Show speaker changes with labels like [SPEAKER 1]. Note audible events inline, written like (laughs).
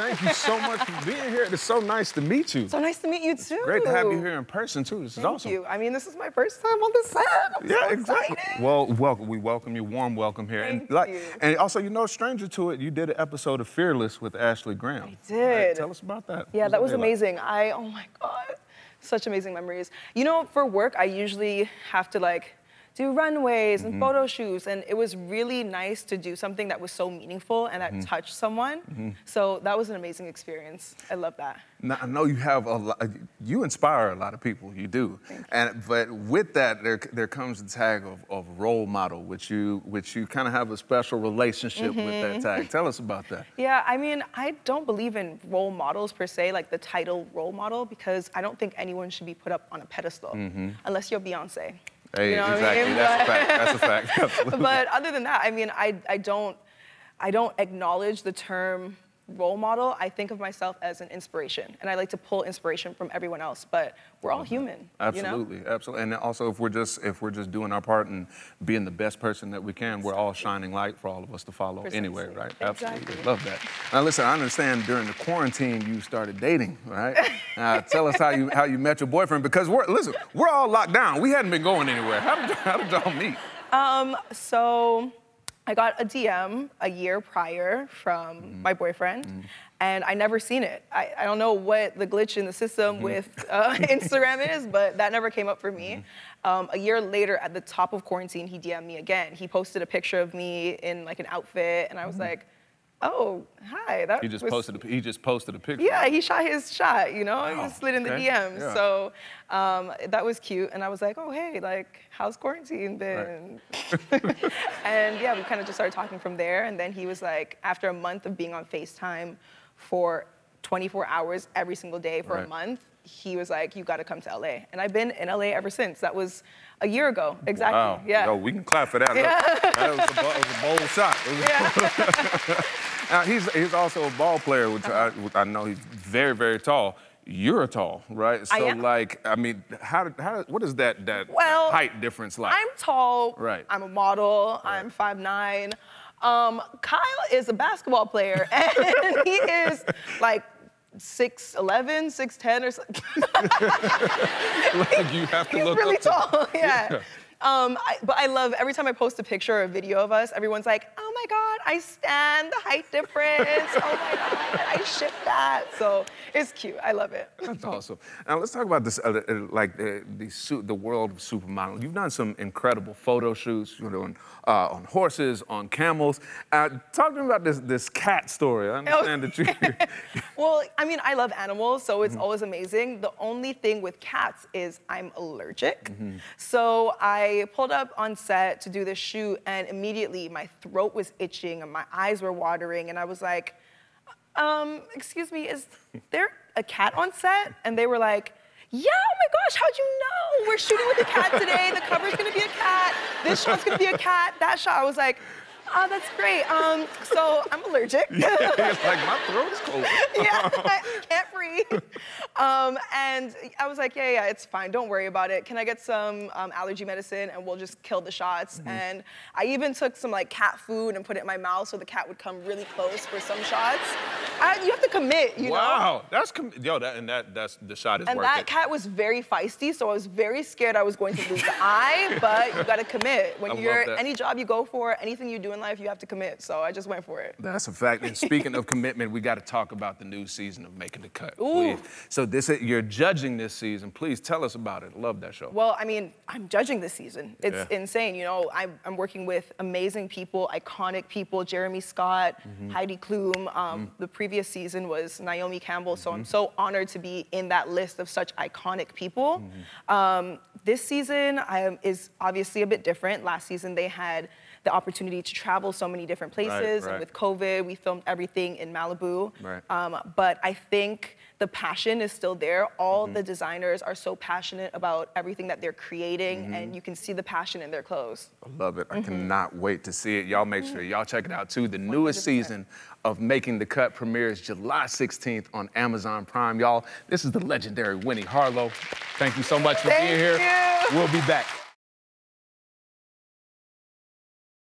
[SPEAKER 1] thank you so much for being here. It's so nice to meet you.
[SPEAKER 2] So nice to meet you too.
[SPEAKER 1] It's great to have you here in person too. This is awesome.
[SPEAKER 2] Thank you. I mean, this is my first time on the set. I'm
[SPEAKER 1] Yeah,
[SPEAKER 2] so
[SPEAKER 1] exactly.
[SPEAKER 2] excited.
[SPEAKER 1] Well, welcome. We welcome you. Warm welcome here.
[SPEAKER 2] Thank
[SPEAKER 1] and like,
[SPEAKER 2] you.
[SPEAKER 1] and also, you know, stranger to it, you did an episode of Fearless with Ashley Graham. I
[SPEAKER 2] did.
[SPEAKER 1] tell us about that.
[SPEAKER 2] Yeah, that was
[SPEAKER 1] day like?
[SPEAKER 2] amazing. I, oh my God, such amazing memories. You know, for work, I usually have to like do runways
[SPEAKER 1] Mm-hmm.
[SPEAKER 2] and photo shoots, and it was really nice to do something that was so meaningful and
[SPEAKER 1] Mm-hmm.
[SPEAKER 2] that touched someone. So that was an amazing experience. I love that.
[SPEAKER 1] Now, I know you have a lot. You inspire a lot of people. You do. And but with that, there there comes the tag of, of role model, which you which you kind of have a special relationship with
[SPEAKER 2] Mm-hmm.
[SPEAKER 1] that tag. Tell us about that.
[SPEAKER 2] Yeah, I mean, I don't believe in role models per se, like the title role model, because I don't think anyone should be put up on a pedestal unless you're Beyonce.
[SPEAKER 1] Hey,
[SPEAKER 2] You know what I
[SPEAKER 1] exactly.
[SPEAKER 2] mean?
[SPEAKER 1] That's a fact. That's a fact. (laughs)
[SPEAKER 2] But other than that, I mean, I, I don't I don't acknowledge the term role model. I think of myself as an inspiration, and I like to pull inspiration from everyone else. But we're all human. You know?
[SPEAKER 1] Absolutely, absolutely. And also, if we're just if we're just doing our part and being the best person that we can, we're all shining light for all of us to follow anyway,
[SPEAKER 2] Precisely.
[SPEAKER 1] right? Absolutely,
[SPEAKER 2] Exactly.
[SPEAKER 1] love that. Now, listen, I understand during the quarantine you started dating, right? (laughs) Uh, tell us how you how you met your boyfriend because we're listen, we're all locked down. We hadn't been going anywhere. How did how did y'all meet?
[SPEAKER 2] Um, so I got a DM a year prior from
[SPEAKER 1] Mm-hmm.
[SPEAKER 2] my boyfriend, and I never seen it. I, I don't know what the glitch in the system
[SPEAKER 1] Mm-hmm.
[SPEAKER 2] with uh, (laughs) Instagram (laughs) is, but that never came up for me. Um, a year later, at the top of quarantine, he DM'd me again. He posted a picture of me in like an outfit, and I was like, "Oh, hi." That.
[SPEAKER 1] He just
[SPEAKER 2] was-
[SPEAKER 1] posted a, he just posted a picture.
[SPEAKER 2] yeah, he shot his shot, you know, he
[SPEAKER 1] Wow,
[SPEAKER 2] just slid in the
[SPEAKER 1] okay,
[SPEAKER 2] DMs.
[SPEAKER 1] yeah.
[SPEAKER 2] So um, that was cute. And I was like, oh, hey, like, how's quarantine been? (laughs) (laughs) and yeah, we kind of just started talking from there. And then he was like, after a month of being on FaceTime for 24 hours every single day for
[SPEAKER 1] Right.
[SPEAKER 2] a month, he was like, you gotta come to LA. And I've been in LA ever since. That was a year ago, exactly.
[SPEAKER 1] Wow.
[SPEAKER 2] Yeah.
[SPEAKER 1] Yo, we can clap for that. Look, that was a, it was a bold shot.
[SPEAKER 2] Yeah. (laughs)
[SPEAKER 1] Now, he's, he's also a ball player, which I, which I know he's very, very tall. You're tall, right?
[SPEAKER 2] I
[SPEAKER 1] So,
[SPEAKER 2] am.
[SPEAKER 1] like, I mean, how, how, what is that, that
[SPEAKER 2] Well,
[SPEAKER 1] height difference like?
[SPEAKER 2] I'm tall.
[SPEAKER 1] Right.
[SPEAKER 2] I'm a model. I'm 5'9". Um, Kyle is a basketball player, (laughs) and he is like 6'11", 6'10", or something. (laughs)
[SPEAKER 1] like you have to
[SPEAKER 2] He's
[SPEAKER 1] look
[SPEAKER 2] really
[SPEAKER 1] up to-
[SPEAKER 2] tall. (laughs) Yeah. Um, I, but I love every time I post a picture or a video of us, everyone's like, "Oh my God, I stand the height difference. oh my God, I ship that." So it's cute. I love it.
[SPEAKER 1] That's awesome. Now let's talk about this, uh, uh, like the the, the world of supermodel. You've done some incredible photo shoots. You're doing uh, on horses, on camels. Uh, talk to me about this this cat story. I understand that you. (laughs)
[SPEAKER 2] Well, I mean, I love animals, so it's always amazing. The only thing with cats is I'm allergic.
[SPEAKER 1] Mm-hmm.
[SPEAKER 2] So I pulled up on set to do this shoot, and immediately my throat was itching and my eyes were watering, and I was like, um, excuse me, is there a cat on set? And they were like, yeah, oh my gosh, how'd you know? We're shooting with a cat today. The cover's gonna be a cat. This shot's gonna be a cat. That shot, I was like, oh, that's great. Um, so I'm allergic. (laughs)
[SPEAKER 1] Yeah, it's like my throat is cold. (laughs)
[SPEAKER 2] yeah, I can't breathe. Um, and I was like, yeah, yeah, it's fine. Don't worry about it. Can I get some um, allergy medicine and we'll just kill the shots?
[SPEAKER 1] Mm-hmm.
[SPEAKER 2] And I even took some like cat food and put it in my mouth so the cat would come really close for some shots. I, you have to commit, you know?
[SPEAKER 1] wow, that's com- yo, that and that that's the shot is
[SPEAKER 2] And
[SPEAKER 1] worth
[SPEAKER 2] that
[SPEAKER 1] it.
[SPEAKER 2] cat was very feisty, so I was very scared I was going to lose the eye, (laughs) but you gotta commit. When
[SPEAKER 1] I
[SPEAKER 2] you're any job you go for, anything you do in life, you have to commit. So I just went for it.
[SPEAKER 1] That's a fact. And speaking of (laughs) commitment, we got to talk about the new season of Making the Cut.
[SPEAKER 2] Ooh.
[SPEAKER 1] Please. So this you're judging this season. Please tell us about it. Love that show.
[SPEAKER 2] Well, I mean, I'm judging this season. It's
[SPEAKER 1] Yeah.
[SPEAKER 2] insane. You know, I'm, I'm working with amazing people, iconic people Jeremy Scott,
[SPEAKER 1] Mm-hmm.
[SPEAKER 2] Heidi Klum. Um, The previous season was Naomi Campbell, so
[SPEAKER 1] Mm-hmm.
[SPEAKER 2] I'm so honored to be in that list of such iconic people.
[SPEAKER 1] Mm-hmm.
[SPEAKER 2] Um, this season I is obviously a bit different. Last season, they had the opportunity to travel so many different places,
[SPEAKER 1] right.
[SPEAKER 2] and with COVID, we filmed everything in Malibu.
[SPEAKER 1] Right.
[SPEAKER 2] Um, but I think the passion is still there. All
[SPEAKER 1] Mm-hmm.
[SPEAKER 2] the designers are so passionate about everything that they're creating,
[SPEAKER 1] Mm-hmm.
[SPEAKER 2] and you can see the passion in their clothes.
[SPEAKER 1] I love it.
[SPEAKER 2] Mm-hmm.
[SPEAKER 1] I cannot wait to see it. Y'all make sure y'all check it out too. The newest
[SPEAKER 2] 100%.
[SPEAKER 1] season of Making the Cut premieres July 16th on Amazon Prime. Y'all, this is the legendary Winnie Harlow. Thank you so much for
[SPEAKER 2] Thank
[SPEAKER 1] being here.
[SPEAKER 2] you.
[SPEAKER 1] We'll be back.